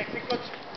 Ecco, ecco.